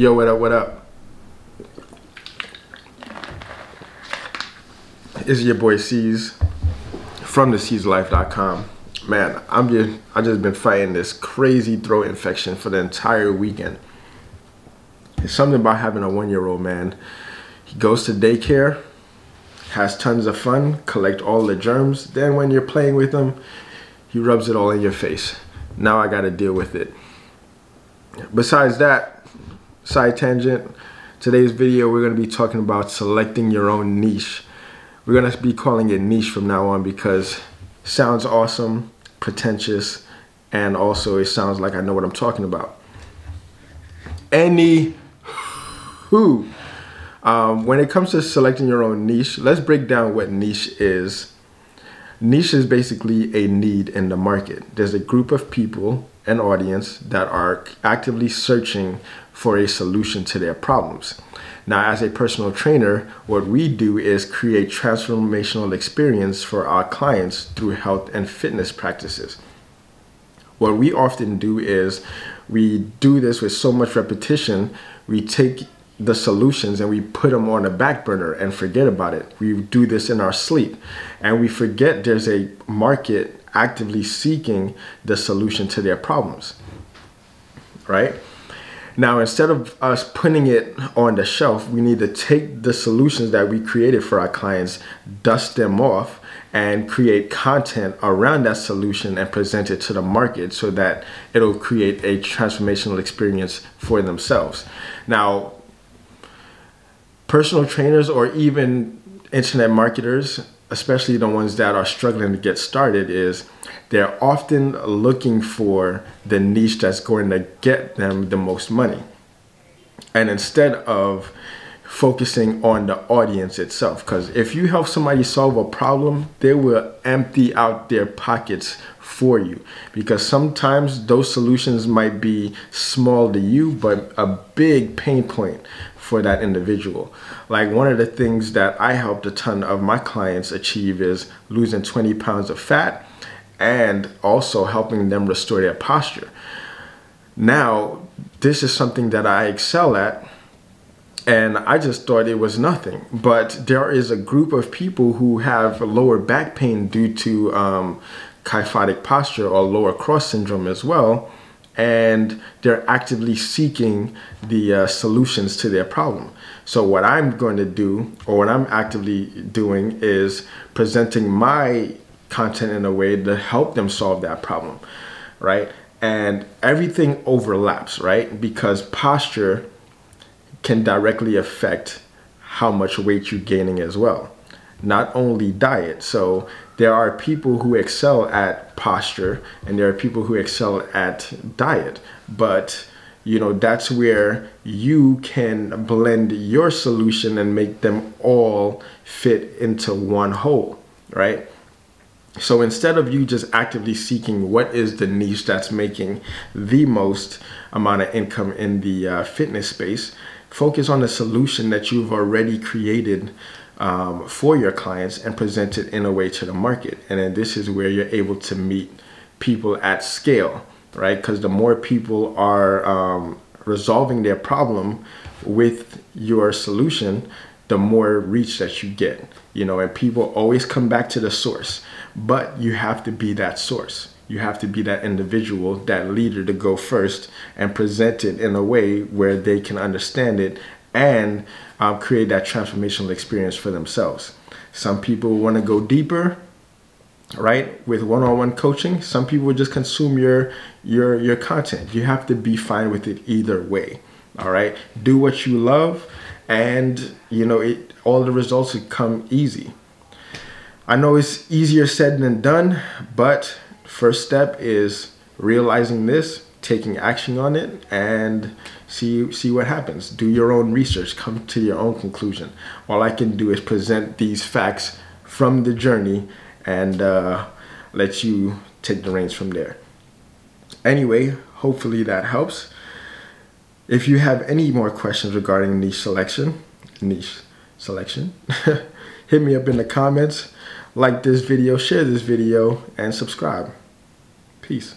Yo, what up, what up? It's your boy C's from the CaesarLife.com. Man, I'm just I just been fighting this crazy throat infection for the entire weekend. It's something about having a one-year-old man. He goes to daycare, has tons of fun, collect all the germs. Then when you're playing with him, he rubs it all in your face. Now I gotta deal with it. Besides that, side tangent, today's video we're gonna be talking about selecting your own niche. We're gonna be calling it niche from now on because sounds awesome, pretentious, and also it sounds like I know what I'm talking about. Any who, um, when it comes to selecting your own niche, let's break down what niche is. Niche is basically a need in the market. There's a group of people, an audience, that are actively searching for a solution to their problems. Now, as a personal trainer, what we do is create transformational experience for our clients through health and fitness practices. What we often do is we do this with so much repetition, we take the solutions and we put them on the back burner and forget about it. We do this in our sleep and we forget there's a market actively seeking the solution to their problems. Right? Now, instead of us putting it on the shelf, we need to take the solutions that we created for our clients, dust them off, and create content around that solution and present it to the market so that it'll create a transformational experience for themselves. Now, personal trainers or even internet marketers, especially the ones that are struggling to get started, is they're often looking for the niche that's going to get them the most money. And instead of focusing on the audience itself, because if you help somebody solve a problem, they will empty out their pockets for you because sometimes those solutions might be small to you but a big pain point for that individual. Like one of the things that I helped a ton of my clients achieve is losing 20 pounds of fat and also helping them restore their posture. Now, this is something that I excel at and I just thought it was nothing. But there is a group of people who have lower back pain due to um, kyphotic posture or lower cross syndrome as well and they're actively seeking the uh, solutions to their problem. So what I'm going to do, or what I'm actively doing, is presenting my content in a way to help them solve that problem, right? And everything overlaps, right? Because posture can directly affect how much weight you're gaining as well. Not only diet. So there are people who excel at posture and there are people who excel at diet but you know that's where you can blend your solution and make them all fit into one whole right so instead of you just actively seeking what is the niche that's making the most amount of income in the uh, fitness space focus on the solution that you've already created um, for your clients and present it in a way to the market. And then this is where you're able to meet people at scale, right? Because the more people are um, resolving their problem with your solution, the more reach that you get, you know, and people always come back to the source, but you have to be that source. You have to be that individual, that leader to go first and present it in a way where they can understand it and um, create that transformational experience for themselves. Some people want to go deeper, right, with one-on-one coaching. Some people just consume your your your content. You have to be fine with it either way. All right, do what you love, and you know it. All the results will come easy. I know it's easier said than done, but first step is realizing this taking action on it and see see what happens. Do your own research come to your own conclusion. All i can do is present these facts from the journey and uh, let you take the reins from there. Anyway hopefully that helps. If you have any more questions regarding niche selection niche selection hit me up in the comments. Like this video share this video and subscribe. Peace